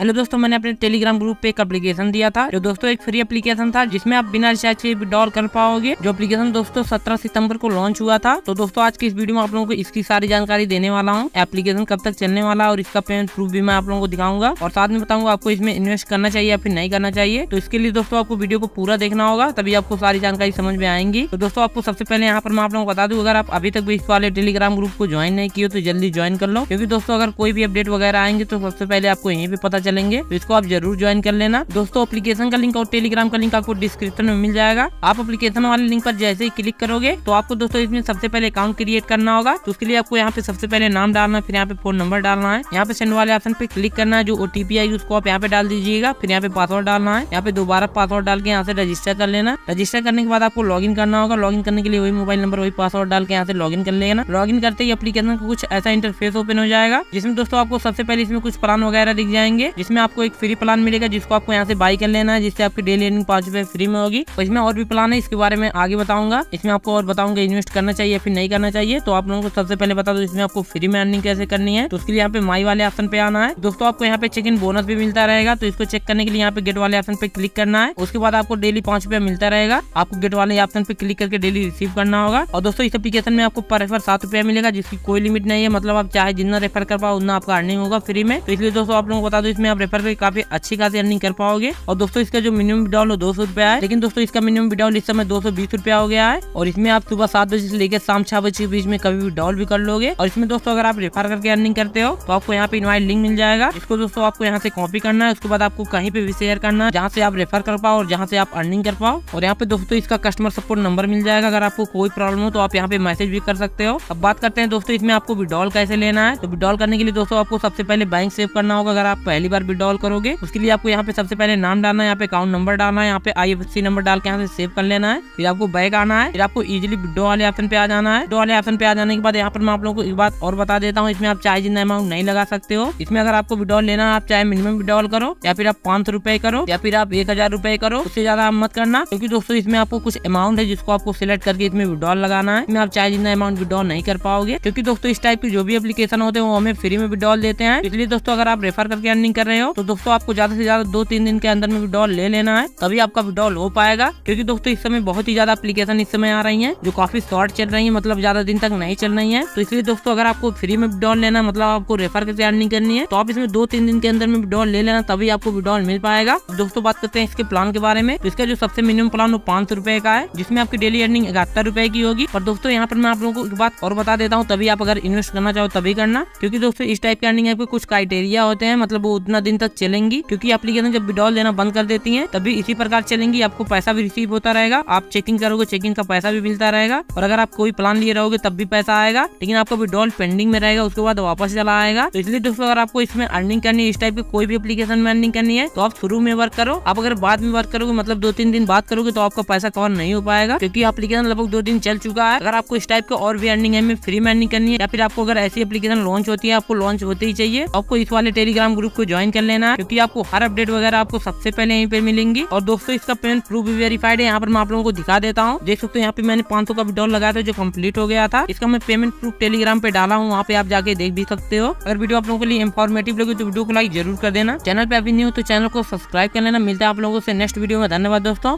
Hello दोस्तों, मैंने अपने टेलीग्राम ग्रुप पे एक एप्लीकेशन दिया था, जो दोस्तों एक फ्री एप्लीकेशन था, जिसमें आप बिना रिचार्ज के विड्रॉल कर पाओगे। जो एप्लीकेशन दोस्तों 17 सितंबर को लॉन्च हुआ था तो दोस्तों आज की इस वीडियो में आप लोगों को इसकी सारी जानकारी देने वाला हूँ। एप्लीकेशन कब तक चलने वाला है और इसका पेमेंट प्रूफ भी मैं आप लोगों को दिखाऊँगा। और साथ में बताऊँगा, आपको इसमें इन्वेस्ट करना चाहिए या फिर नहीं करना चाहिए। तो इसके लिए दोस्तों आपको वीडियो को पूरा देखना होगा, तभी आपको सारी जानकारी समझ में आएँगी। तो दोस्तों, आपको सबसे पहले यहाँ पर मैं आप लोगों को बता दूँ, अगर आप अभी तक भी इस वाले टेलीग्राम ग्रुप को ज्वाइन नहीं किए तो जल्दी ज्वाइन कर लो। क्योंकि दोस्तों, अगर कोई भी अपडेट वगैरह आएँगे तो सबसे पहले आपको यहीं पे पता चलेंगे तो इसको आप ज़रूर ज्वाइन कर लेना। दोस्तों एप्लीकेशन का लिंक और टेलीग्राम का लिंक आपको डिस्क्रिप्शन में मिल जाएगा। आप एप्लीकेशन वाले लिंक पर जैसे ही क्लिक करोगे तो आपको दोस्तों इसमें सबसे पहले अकाउंट क्रिएट करना होगा। तो उसके लिए आपको यहाँ पे सबसे पहले नाम डालना है फिर यहाँ पे फ़ोन नंबर डालना है। यहाँ पे सेंड वाले ऑप्शन पे क्लिक करना है, जो ओटीपी आई, उसको आप यहाँ पे डाल दीजिएगा। फिर यहाँ पे पासवर्ड डालना है। यहाँ पे दोबारा पासवर्ड डाल के यहाँ से रजिस्टर कर लेना। रजिस्टर करने के बाद आपको लॉगिन करना होगा। लॉगिन करने के लिए वही मोबाइल नंबर वही पासवर्ड डाल के यहाँ से लॉगिन कर लेना। लॉगिन करते ही एप्लीकेशन का कुछ ऐसा इंटरफेस ओपन हो जाएगा, जिसमें दोस्तों आपको सबसे पहले इसमें कुछ प्लान वगैरह दिख जाएँगे। जिसमें आपको एक फ्री प्लान मिलेगा, जिसको आपको यहाँ से बाई कर लेना है, जिससे आपकी डेली अर्निंग पाँच रुपए फ्री में होगी। और इसमें और भी प्लान है, इसके बारे में आगे बताऊँगा। इसमें आपको और बताऊँगा इन्वेस्ट करना चाहिए फिर नहीं करना चाहिए। तो आप लोगों को सबसे पहले बता दो, इसमें आपको फ्री में अर्निंग कैसे करनी है। तो उसके लिए यहाँ पे माई वाले ऑप्शन पे आना है। दोस्तों, आपको यहाँ पे चेक इन बोनस भी मिलता रहेगा। तो इसको चेक करने के लिए यहाँ पे गेट वाले ऑप्शन पे क्लिक करना है। उसके बाद आपको डेली पाँच रुपया मिलता रहेगा। आपको गेट वाले ऑप्शन पे क्लिक करके डेली रिसीव करना होगा। और दोस्तों, इस एप्लीकेशन में आपको पर रेफर सात रुपया मिलेगा, जिसकी कोई लिमिट नहीं है। मतलब आप चाहे जितना रेफर कर पाओ, उतना आपका अर्निंग होगा फ्री में। तो इसलिए दोस्तों, आप लोगों को बता दो, इसमें आप रेफर करके काफ़ी अच्छी खासी अर्निंग कर पाओगे। और दोस्तों, इसका जो मिनिमम विड्रॉल दो सौ रुपया है। लेकिन दोस्तों, इसका मिनिमम विड्रॉल इस समय दो सौ बीस रुपया हो गया है। और इसमें आप सुबह सात बजे से लेकर शाम छह बजे के बीच में कभी भी डॉल भी कर लोगे। और इसमें दोस्तों, अगर आप रेफर करके अर्निंग करते हो तो आपको यहाँ पे इनवाइट लिंक मिल जाएगा। इसको दोस्तों, आपको यहाँ से कॉपी करना है। उसके बाद आपको कहीं पे भी शेयर करना है, जहाँ से आप रेफर कर पाओ और जहाँ से आप अर्निंग कर पाओ। और यहाँ पे दोस्तों, इसका कस्टमर सपोर्ट नंबर मिल जाएगा। अगर आपको कोई प्रॉब्लम हो तो आप यहाँ पे मैसेज भी कर सकते हो। अब बात करते हैं दोस्तों, इसमें आपको विड्रॉल कैसे लेना है? तो विड्रॉल करने के लिए दोस्तों, आपको सबसे पहले बैंक सेव करना होगा। अगर आप पहली बार विड्रॉल करोगे, उसके लिए आपको यहाँ पे सबसे पहले नाम डालना है, यहाँ पे अकाउंट नंबर डालना है, यहाँ पे आई नंबर डाल के यहाँ से सेव कर लेना है, फिर आपको बैग आना है, फिर आपको इजिली विड्रो वाले ऑप्शन पे आ जाना है। विड्रो वाले ऑप्शन पे आ जाने के बाद यहाँ पर मैं आप लोगों को एक बात और बता देता हूँ, इसमें आप चाहे जितना अमाउंट नहीं लगा सकते हो। इसमें अगर आपको विड्रॉल लेना है, आप चाहे मिनिमम विड्रॉल करो, या फिर आप पाँच सौ करो, या फिर आप एक हज़ार रुपए करो, उससे ज़्यादा आप मत करना, क्योंकि दोस्तों इसमें आपको कुछ अमाउंट है जिसको आपको सिलेक्ट करके इसमें विड्रॉल लगाना है। इसमें आप चाहे जितना अमाउंट विड्रॉल नहीं कर पाओगे, क्योंकि दोस्तों इस टाइप की जो भी एप्लीकेशन होते हैं, वो हमें फ्री में विड्रॉल देते हैं। इसलिए दोस्तों अगर आप रेफर करके अर्निंग कर रहे हो तो दोस्तों आपको ज़्यादा से ज़्यादा दो तीन दिन के अंदर में विड्रॉल ले लेना है, तभी आपका विड्रॉल हो पाएगा। क्योंकि दोस्तों इस समय बहुत ही ज़्यादा एप्लीकेशन इस समय आ रही है, जो काफ़ी शॉर्ट चल रही है मतलब ज़्यादा दिन तक नहीं चल रही है। तो इसलिए दोस्तों अगर आपको फ्री में विड्रॉल लेना मतलब आपको रेफर करके अर्निंग करनी है तो आप इसमें दो तीन दिन के अंदर में विड्रॉल ले लेना, तभी आपको विड्रॉल मिल पाएगा। दोस्तों बात करते हैं इसके प्लान के बारे में। तो इसका जो सबसे मिनिमम प्लान वो पाँच रुपए का है, जिसमें आपकी डेली अर्निंग इकहत्तर रुपए की होगी। और दोस्तों यहाँ पर मैं आप लोगों को एक बात और बता देता हूँ, तभी आप अगर इन्वेस्ट करना चाहो तभी करना। क्योंकि दोस्तों इस टाइप की अर्निंग आपके कुछ क्राइटेरिया होते हैं मतलब वो उतना दिन तक चलेंगी? क्योंकि एप्लीकेशन जब विड्रॉल देना बंद कर देती है, तभी इसी प्रकार चलेंगी। आपको पैसा भी रिसीव होता रहेगा। आप चेकिंग करोगे चेकिंग का पैसा भी मिलता रहेगा। और अगर आप कोई प्लान लिए रहोगे, तब भी पैसा आएगा। लेकिन आपका विड्रॉल पेंडिंग में रहेगा, उसके बाद वापस चला आएगा। तो इसलिए दोस्तों, अगर आपको इसमें अर्निंग करनी है, इस टाइप की कोई भी एप्लीकेशन में अर्निंग करनी है तो आप शुरू में वर्क करो। आप अगर बाद में वर्क करोगे मतलब दो तीन दिन बाद करोगे तो आपका पैसा कवर नहीं हो पाएगा। क्योंकि एप्लीकेशन लगभग दो दिन चल चुका है। अगर आपको इस टाइप का और भी अर्निंग है फ्री में अर्निंग करनी है, या फिर आपको अगर ऐसी एप्लीकेशन लॉन्च होती है, आपको लॉन्च होती ही चाहिए, आपको इस वाले टेलीग्राम ग्रुप को ज्वाइन कर लेना, क्योंकि आपको हर अपडेट वगैरह आपको सबसे पहले यहीं पे मिलेंगी। और दोस्तों, इसका पेमेंट प्रूफ भी वेरीफाइड है। यहाँ पर मैं आप लोगों को दिखा देता हूँ। देख सकते हो, यहाँ पे मैंने पाँच का विड्रॉल लगाया था, जो कंप्लीट हो गया था। इसका मैं पेमेंट प्रूफ टेलीग्राम पे डाला हूँ, वहाँ पे आप जाके देख भी सकते हो। अगर वीडियो आप लोगों के लिए इन्फॉर्मेटिव लगे तो वीडियो को लाइक ज़रूर कर देना। चैनल पे अभी नहीं हो तो चैनल को सब्सक्राइब कर लेना। मिलता है आप लोगों से नेक्स्ट वीडियो में। धन्यवाद, दोस्तों।